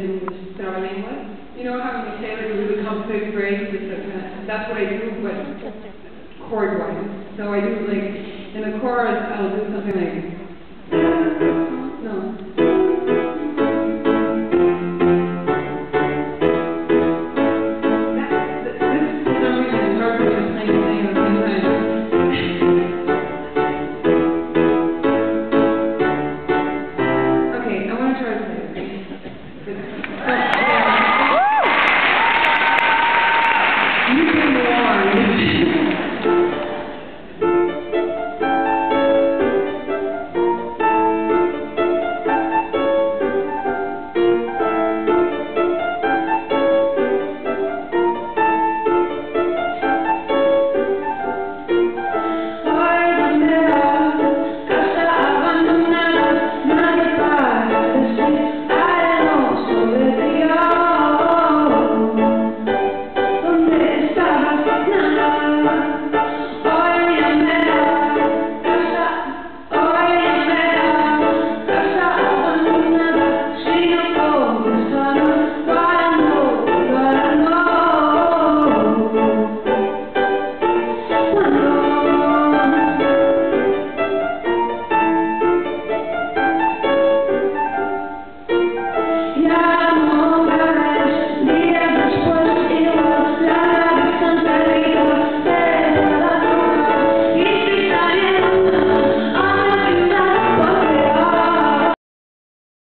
You know how you say like a really comes phrase, it's like, uh, that's what I do, but chord wise. So I do like, in the chorus, I'll do something like,